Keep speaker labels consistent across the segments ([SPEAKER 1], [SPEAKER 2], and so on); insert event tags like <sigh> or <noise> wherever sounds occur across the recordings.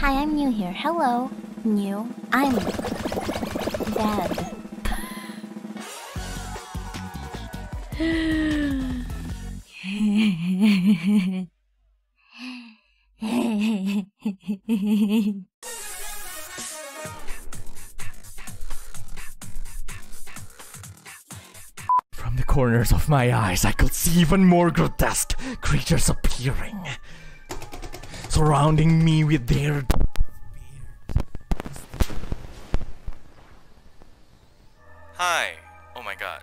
[SPEAKER 1] Hi, I'm new here. Hello, new. I'm bad.
[SPEAKER 2] From the corners of my eyes, I could see even more grotesque creatures appearing, surrounding me with their.
[SPEAKER 3] Hi. Oh my god.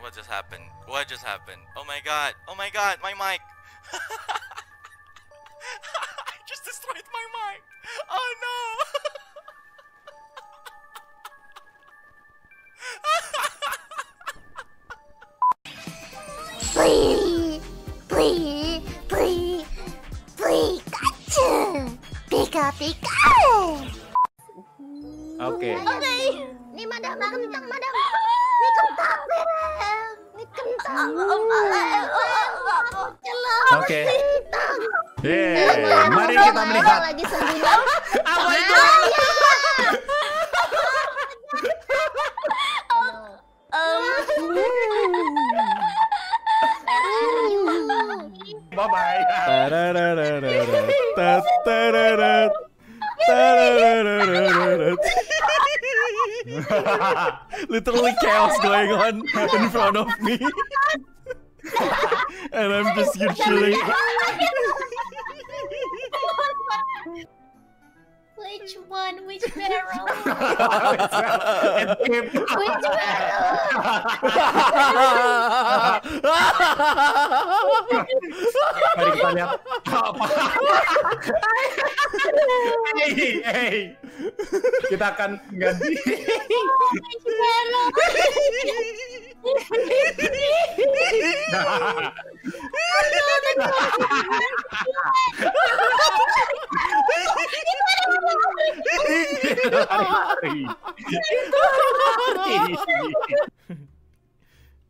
[SPEAKER 3] What just happened? What just happened? Oh my god. Oh my god, my mic. <laughs> I just destroyed my mic. Oh no.
[SPEAKER 2] Oke.
[SPEAKER 1] Oke, ini madam, kentang madam, ini kentang ini kentang.
[SPEAKER 2] Oke. Yeay, mari kita melihat.
[SPEAKER 1] Lagi sembunyi. <laughs>
[SPEAKER 2] Apa itu?
[SPEAKER 4] Bye bye. <laughs>
[SPEAKER 2] Literally chaos going on in front of me. <laughs> and I'm just here chilling.
[SPEAKER 1] Which one? Which barrel?
[SPEAKER 4] Escape. <laughs>
[SPEAKER 1] Which barrel?
[SPEAKER 4] Mari kita lihat apa. Hey, hey. Kita akan ganti.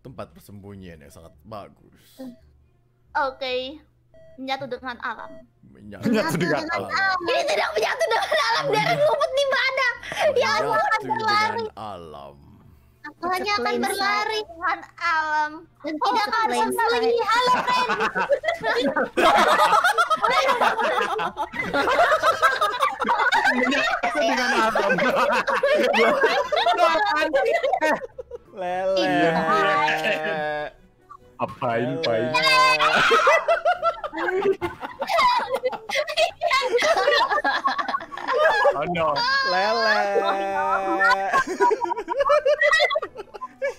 [SPEAKER 2] Tempat persembunyian yang sangat bagus.
[SPEAKER 1] Oke, menyatu dengan alam.
[SPEAKER 2] Menyatu dengan alam.
[SPEAKER 1] Ini tidak menyatu dengan alam dari ngumpet di mana? Ya aku akan
[SPEAKER 2] Menyatu
[SPEAKER 1] berlari.
[SPEAKER 2] dengan alam.
[SPEAKER 1] Aku hanya akan berlari dengan alam. Dan tidak akan memiliki alam Ren.
[SPEAKER 4] dengan alam. Apaan sih?
[SPEAKER 2] Lele.
[SPEAKER 4] Apain, apain. Oh no.
[SPEAKER 2] Lele.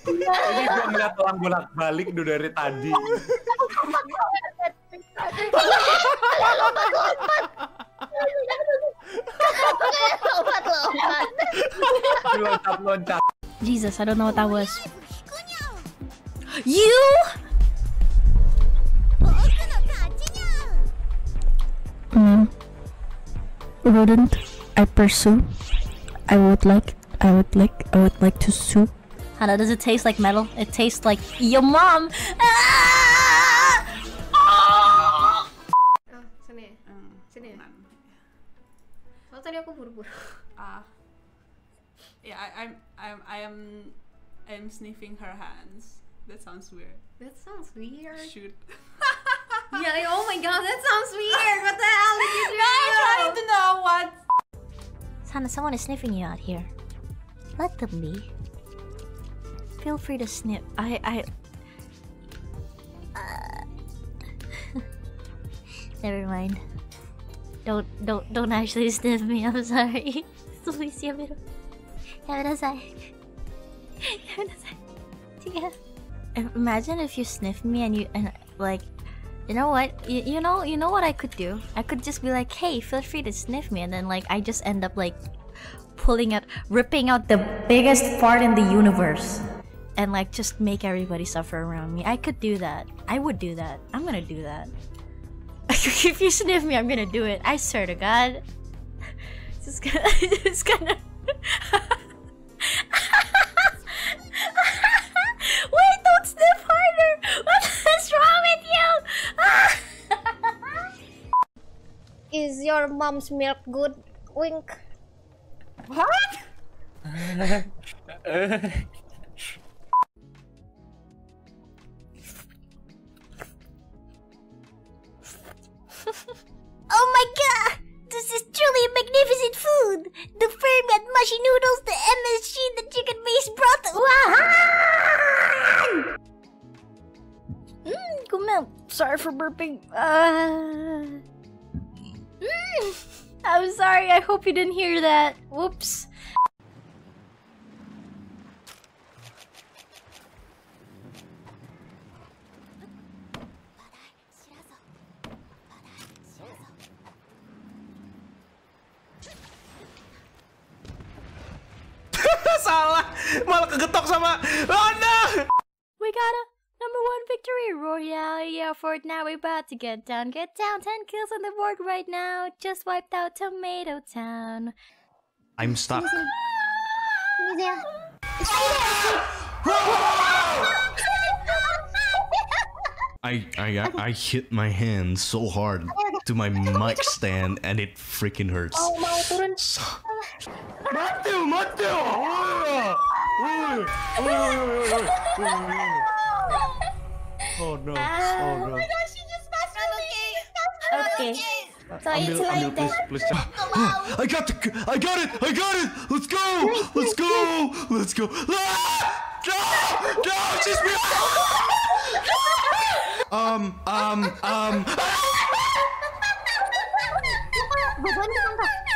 [SPEAKER 4] Ini gue orang bolak balik udah dari tadi.
[SPEAKER 1] Jesus, I don't know what that was. You? Wouldn't I pursue? I would like, I would like, I would like to sue. Hana, does it taste like metal? It tastes like your mom. Ah!
[SPEAKER 5] Oh, sini. Sini. Soalnya tadi aku buru-buru.
[SPEAKER 6] Ah. Yeah, I, I'm I'm I am I'm sniffing her hands. That sounds weird.
[SPEAKER 5] That sounds weird.
[SPEAKER 6] Shoot. <laughs>
[SPEAKER 5] yeah, oh my god, that sounds weird. What the hell did you <laughs> do?
[SPEAKER 6] I'm trying to know what.
[SPEAKER 1] Hana, someone is sniffing you out here. Let them be. Feel free to sniff. I I. Uh... <laughs> Never mind. Don't don't don't actually sniff me. I'm sorry. <laughs> Please, ya me. Yeah. Imagine if you sniff me and you and like, you know what? You, you know you know what I could do? I could just be like, hey, feel free to sniff me, and then like I just end up like pulling out, ripping out the biggest part in the universe, and like just make everybody suffer around me. I could do that. I would do that. I'm gonna do that. <laughs> if you sniff me, I'm gonna do it. I swear to God. <laughs> Just gonna, <laughs> just gonna.
[SPEAKER 2] Your mom's milk good? Wink.
[SPEAKER 7] What?
[SPEAKER 1] Oh my god! This is truly a magnificent food! The firm and mushy noodles, the MSG, the chicken based broth. Wow! Mmm, Gumel. Sorry for burping. Uh. <laughs> I'm sorry, I hope you didn't hear that. Whoops. <laughs>
[SPEAKER 8] Salah, malah kegetok sama. Oh no!
[SPEAKER 1] We got a number one victory royale. Yeah, for now we're about to get down. Get down. 10 kills on the board right now. Just wiped out Tomato Town.
[SPEAKER 8] I'm stuck. I, I I hit my hand so hard to my mic stand and it freaking hurts.
[SPEAKER 2] Oh, mau turun.
[SPEAKER 8] Matthew, Matthew!
[SPEAKER 4] Oh no. Oh no.
[SPEAKER 1] Okay. So it's
[SPEAKER 4] Ambil, ambil,
[SPEAKER 1] like
[SPEAKER 4] please,
[SPEAKER 1] that.
[SPEAKER 4] please. <laughs> <gasps>
[SPEAKER 8] I got the, I got it, I got it. Let's go, let's go, let's go. Ah! No, no, she's me. <laughs> Um, um, um. <laughs>
[SPEAKER 2] Beban diangkat.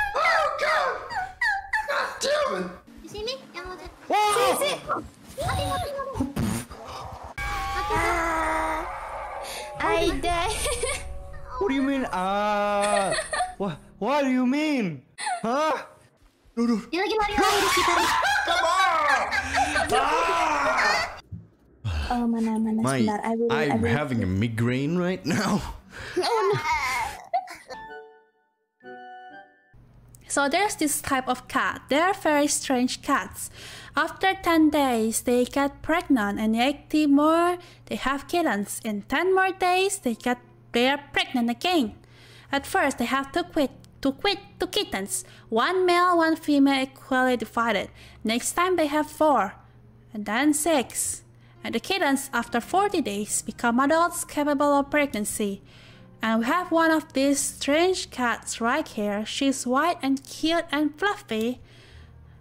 [SPEAKER 4] What? What do you mean? Huh?
[SPEAKER 2] Dia lagi lari-lari di sekitar. Oh, mana, mana,
[SPEAKER 8] My,
[SPEAKER 2] sebentar. I will, I
[SPEAKER 8] I'm
[SPEAKER 2] will.
[SPEAKER 8] having a migraine right now. <laughs>
[SPEAKER 7] So there's this type of cat. They're very strange cats. After 10 days, they get pregnant and 80 more, they have kittens. In 10 more days, they get they are pregnant again. At first, they have to quit to quit two kittens, one male, one female, equally divided. Next time, they have four, and then six. And the kittens, after 40 days, become adults capable of pregnancy. And we have one of these strange cats right here. She's white and cute and fluffy.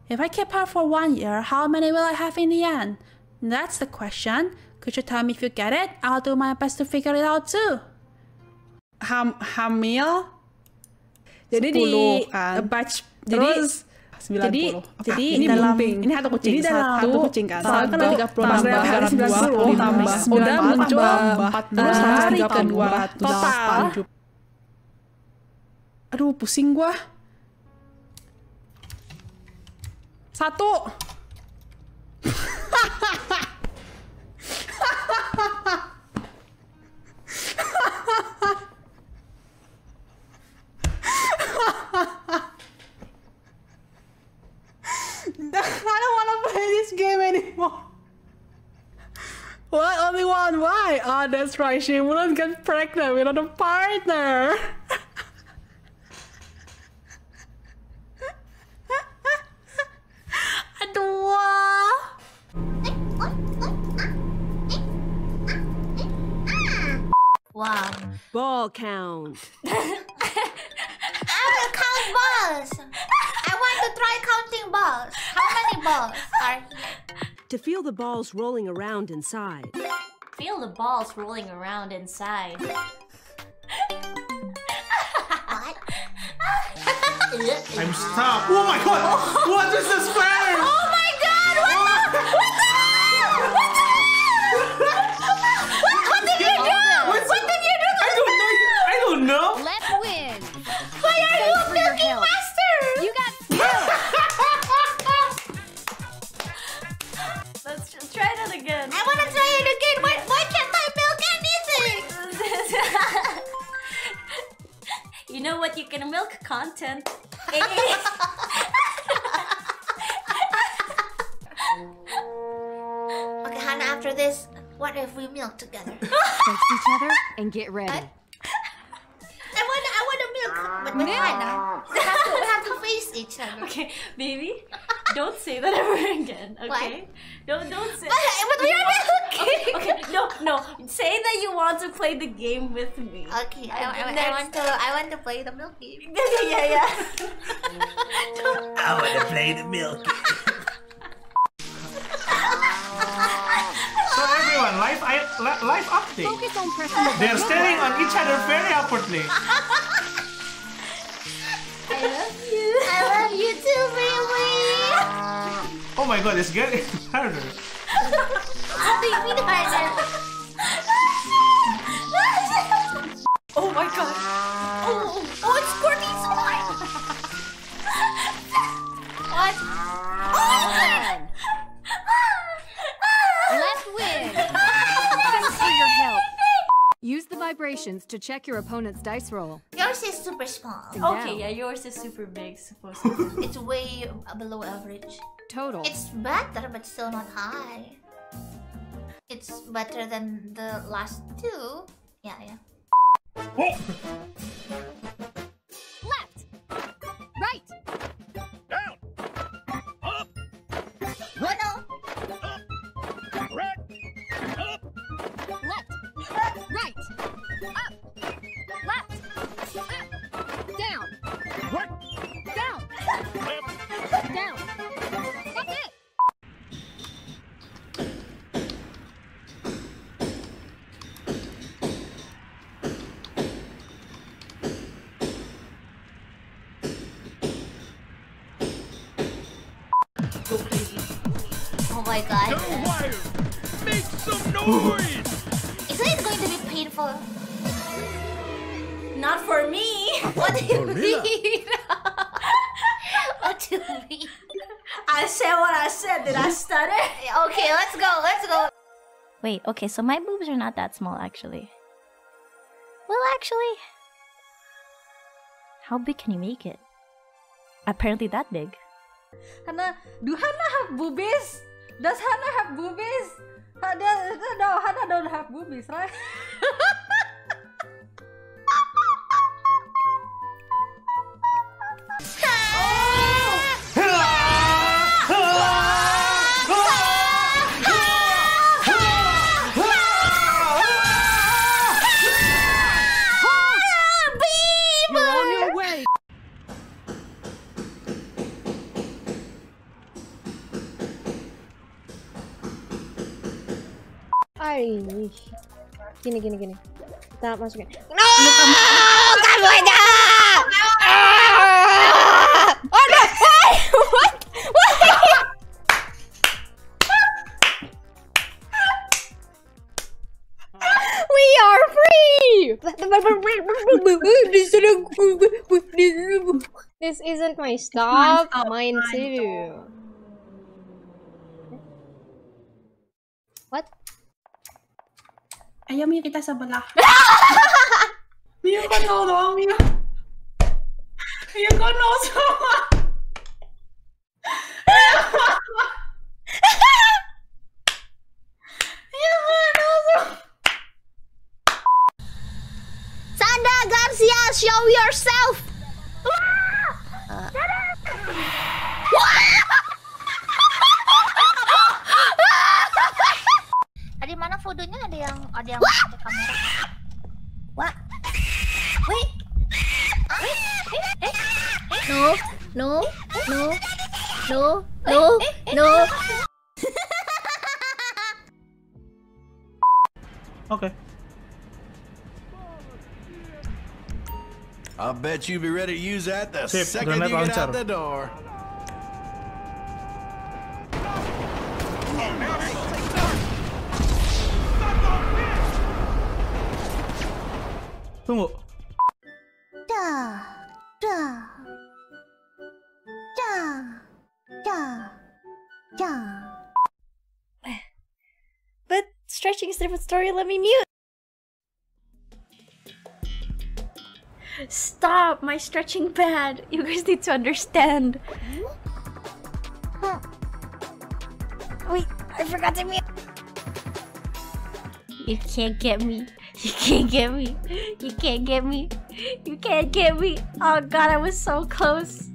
[SPEAKER 7] If I keep her for one year, how many will I have in the end? That's the question. Could you tell me if you get it? I'll do my best to figure it out too. Ham hamil?
[SPEAKER 5] Jadi di
[SPEAKER 7] 10 kan.
[SPEAKER 5] batch
[SPEAKER 7] Jadi-
[SPEAKER 5] terus 90.
[SPEAKER 7] jadi
[SPEAKER 5] Oke,
[SPEAKER 7] jadi
[SPEAKER 5] ini
[SPEAKER 7] dalam
[SPEAKER 5] bumping.
[SPEAKER 7] ini satu kucing
[SPEAKER 5] Jadi dalam
[SPEAKER 7] satu kucing kan
[SPEAKER 5] satu
[SPEAKER 7] satu kan 30
[SPEAKER 5] pas
[SPEAKER 7] tambah
[SPEAKER 5] hari 90
[SPEAKER 7] tambah udah
[SPEAKER 5] 94
[SPEAKER 7] muncul
[SPEAKER 5] tambah
[SPEAKER 7] 40
[SPEAKER 5] hari
[SPEAKER 7] hari
[SPEAKER 5] ke
[SPEAKER 7] kedua
[SPEAKER 5] 208.
[SPEAKER 7] total aduh pusing gua satu <laughs> Why? Oh, that's right. She wouldn't get pregnant without a partner. <laughs> Aduh.
[SPEAKER 1] Wow.
[SPEAKER 9] Ball count. <laughs>
[SPEAKER 1] I will count balls. I want to try counting balls. How many balls are here?
[SPEAKER 9] To feel the balls rolling around inside.
[SPEAKER 1] Feel the balls rolling around inside. <laughs> what?
[SPEAKER 8] I'm stuck. Oh my god! What is this fire?
[SPEAKER 1] Together? <laughs>
[SPEAKER 10] Face each other and get ready.
[SPEAKER 1] I want I want to milk
[SPEAKER 2] but we're fine now. We have to, we have to face each other.
[SPEAKER 1] Okay, baby, don't say that ever <laughs> again.
[SPEAKER 2] What?
[SPEAKER 1] Okay, don't don't say.
[SPEAKER 2] But, but we're not
[SPEAKER 1] Okay, okay, no, no. Say that you want to play the game with me.
[SPEAKER 2] Okay, I, I, I want to I want to play the milk game. <laughs>
[SPEAKER 1] yeah, yeah, yeah.
[SPEAKER 8] I wanna play the milk.
[SPEAKER 10] So live I, update.
[SPEAKER 9] Focus on the
[SPEAKER 10] They're staring on each other very awkwardly.
[SPEAKER 2] I love you. I love you too, baby.
[SPEAKER 10] Oh my god, it's getting <laughs> harder.
[SPEAKER 2] Harder.
[SPEAKER 1] Oh my god.
[SPEAKER 9] The to check your opponent's dice roll.
[SPEAKER 2] Yours is super small.
[SPEAKER 1] Okay, yeah, yours is super big, supposed to. <laughs> be.
[SPEAKER 2] It's way below average.
[SPEAKER 9] Total.
[SPEAKER 2] It's better, but still not high. It's better than the last two. Yeah, yeah.
[SPEAKER 9] left.
[SPEAKER 2] My god.
[SPEAKER 8] Make some noise!
[SPEAKER 2] Isn't it going to be painful?
[SPEAKER 1] Not for me. <laughs>
[SPEAKER 2] What do you mean? <laughs> what do you mean?
[SPEAKER 1] I said what I said. Did I stutter? <laughs>
[SPEAKER 2] Okay, let's go, let's go.
[SPEAKER 1] Wait, okay, so my boobs are not that small actually. Well, actually, how big can you make it? Apparently that big.
[SPEAKER 11] Hana, do Hana have boobies? Does Hannah have boobies? Does- no, Hannah don't have boobies, right? <laughs>
[SPEAKER 12] Ay, gini gini gini. Kita masukin. We are free. This isn't my stuff. Mine too. What?
[SPEAKER 7] ayaw Mio kita sebelah. Mio kau nol doang Mio. Mio
[SPEAKER 2] kau Garcia, show yourself!
[SPEAKER 8] I bet you'll be ready to use that the
[SPEAKER 10] Sip,
[SPEAKER 8] second you get out the door.
[SPEAKER 10] Tunggu.
[SPEAKER 2] Dah. Dah. Dah. Dah. Dah.
[SPEAKER 1] But stretching is a different story. Let me mute. Stop! My stretching bad. <laughs> You guys need to understand. Wait, I forgot to mute. You can't get me. <laughs> You can't get me. <laughs> You can't get me. You can't get me. Oh god, I was so close.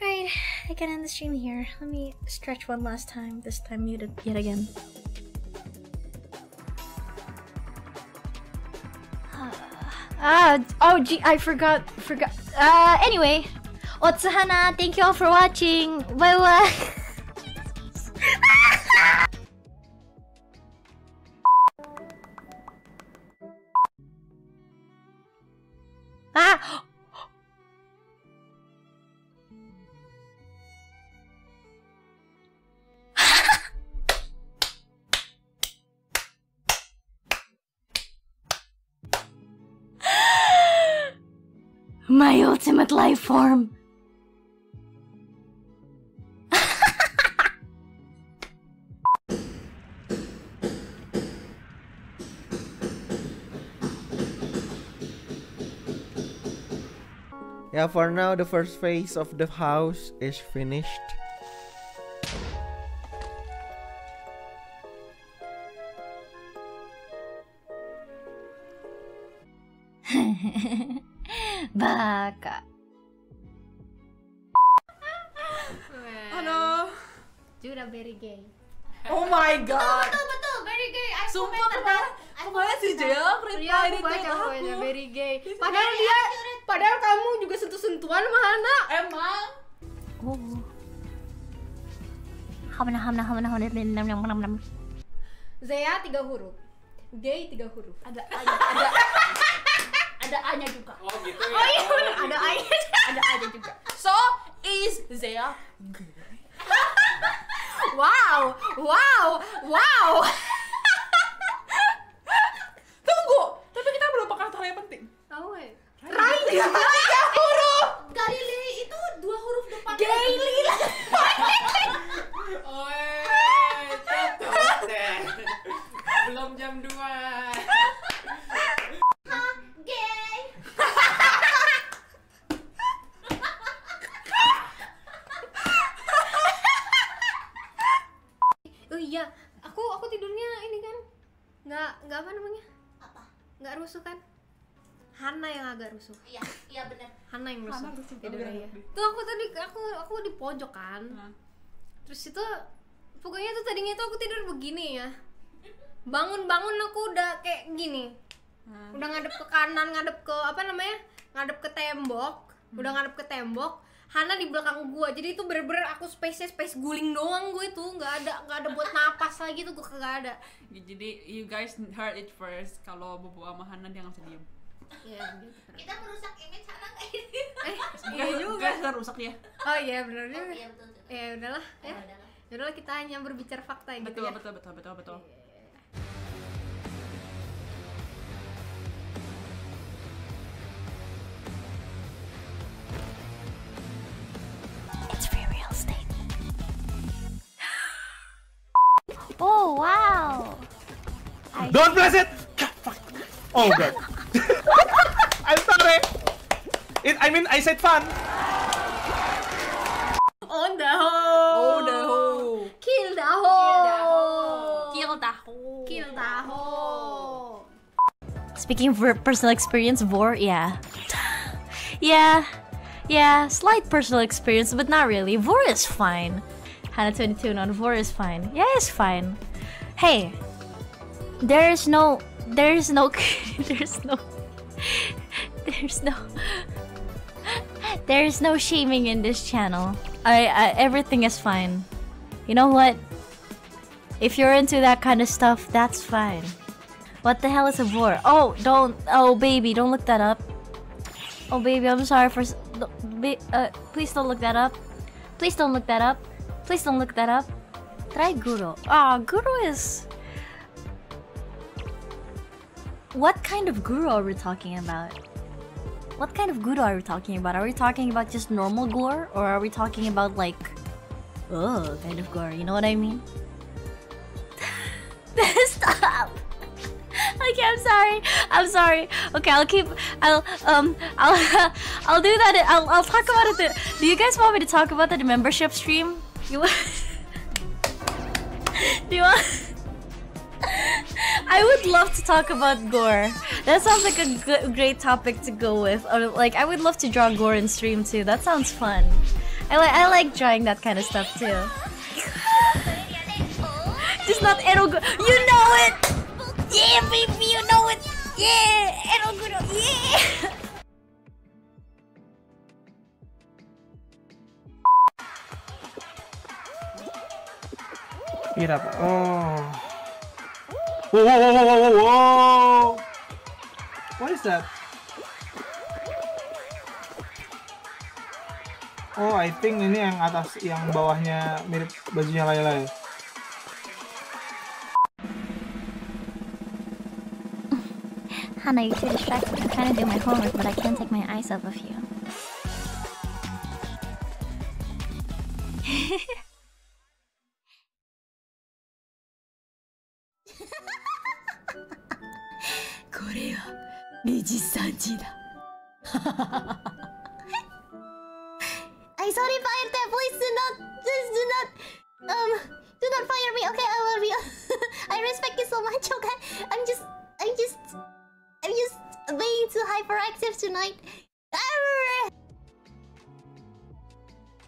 [SPEAKER 1] Right, I can end the stream here. Let me stretch one last time. This time muted yet again. Ah, oh gee, I forgot, forgot. Uh, anyway, Otsuhana, thank you all for watching. Bye bye. <laughs> My ultimate life form.
[SPEAKER 13] Yeah, for now, the first phase of the house is finished. <laughs>
[SPEAKER 1] Baka.
[SPEAKER 5] Halo.
[SPEAKER 2] Judah very gay.
[SPEAKER 5] Oh my god.
[SPEAKER 2] Betul betul very gay. I
[SPEAKER 5] Sumpah kemarin, kemarin si Jaya reply
[SPEAKER 2] Iya, aku
[SPEAKER 5] di tweet
[SPEAKER 2] aku very gay.
[SPEAKER 5] Padahal
[SPEAKER 2] Very
[SPEAKER 5] dia,
[SPEAKER 2] accurate.
[SPEAKER 5] padahal kamu juga sentuh-sentuhan sama Hana. Emang.
[SPEAKER 1] Oh. Hamna hamna hamna hamna nam nam nam nam.
[SPEAKER 5] Zea tiga huruf. Gay tiga huruf. Ada A-nya, ada <laughs> ada A-nya juga. Oh gitu ya.
[SPEAKER 2] Oh iya, bener.
[SPEAKER 5] Ada A-nya, ada A-nya juga. So is Zea <laughs> gay? wow, wow, wow. Tunggu, tapi kita belum pakai kata yang penting.
[SPEAKER 2] Tahu ya?
[SPEAKER 5] Rai tiga huruf.
[SPEAKER 2] Galilei itu dua huruf depan.
[SPEAKER 5] Gaily rusuh.
[SPEAKER 2] Iya, iya benar.
[SPEAKER 5] Hana yang rusuh.
[SPEAKER 2] Hana rusuh,
[SPEAKER 5] tidurnya.
[SPEAKER 2] bener.
[SPEAKER 5] Tuh aku tadi aku aku di pojok kan. Terus itu pokoknya tuh tadinya tuh aku tidur begini ya. Bangun-bangun aku udah kayak gini. Udah ngadep ke kanan, ngadep ke apa namanya? Ngadep ke tembok. Udah ngadep ke tembok. Hana di belakang gua. Jadi itu bener-bener aku space space guling doang gue itu, nggak ada nggak ada buat napas lagi tuh gua kagak ada.
[SPEAKER 6] Jadi you guys heard it first Kalau Bobo sama Hana dia nggak bisa diem
[SPEAKER 5] Iya, gitu.
[SPEAKER 2] Kita merusak image Hana nggak ini?
[SPEAKER 5] Eh, <laughs>
[SPEAKER 6] Iya
[SPEAKER 5] iya
[SPEAKER 6] juga
[SPEAKER 5] juga.
[SPEAKER 6] rusak dia
[SPEAKER 5] Oh iya benar juga.
[SPEAKER 2] Oh, iya, betul, betul.
[SPEAKER 5] Ya udahlah ya. Ya udahlah kita hanya berbicara fakta gitu
[SPEAKER 6] Betul
[SPEAKER 5] ya.
[SPEAKER 6] betul betul betul betul
[SPEAKER 1] It's free real estate. Oh wow. I
[SPEAKER 10] Don't press it! Oh god. I'm sorry. It, I mean, I said fun.
[SPEAKER 5] On the hole.
[SPEAKER 6] On the hole.
[SPEAKER 5] Kill the hole.
[SPEAKER 6] Kill the hole.
[SPEAKER 5] Kill the hole.
[SPEAKER 1] Speaking of personal experience, Vore, yeah. yeah. Yeah, slight personal experience, but not really. Vore is fine. Hana 22 on Vore is fine. Yeah, it's fine. Hey, there's no there's no <laughs> there's no there's no there's no shaming in this channel. I, I everything is fine. You know what? If you're into that kind of stuff, that's fine. What the hell is a vore? Oh, don't. Oh, baby, don't look that up. Oh, baby, I'm sorry for. Uh, please don't look that up. Please don't look that up. Please don't look that up. Try Guro. Ah, Guro is. What kind of Guro are we talking about? What kind of Guro are we talking about? Are we talking about just normal gore? Or are we talking about like. Oh, kind of gore, you know what I mean? <laughs> Stop! Okay, I'm sorry. I'm sorry. Okay, I'll keep. I'll um. I'll. <laughs> I'll do that. I'll. I'll talk about it. Do you guys want me to talk about the membership stream? You. want- <laughs> do you want? I would love to talk about gore. That sounds like a great topic to go with. Or like, I would love to draw gore in stream too. That sounds fun. I like I like drawing that kind of stuff too. Just not eroguro. You know it. Yeah, baby, you know it. Yeah, eroguro. Yeah.
[SPEAKER 10] Mira, oh. Whoa, whoa, whoa, whoa, whoa, whoa! What is that? Oh, I think ini yang atas, yang bawahnya mirip bajunya Layla ya.
[SPEAKER 1] Hannah, you're too distracted. I'm trying to do my homework, but I can't take my eyes off of you. <laughs>
[SPEAKER 2] I sorry, fire that please do not, just do not, um, do not fire me. Okay, I love you. <laughs> I respect you so much. Okay, I'm just, I'm just, I'm just being too hyperactive tonight.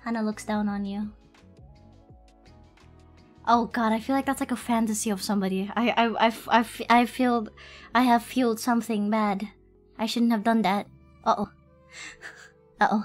[SPEAKER 1] Hana looks down on you. Oh god, I feel like that's like a fantasy of somebody. I I I I, I feel I have fueled something bad. I shouldn't have done that. Uh oh. <laughs> Uh oh.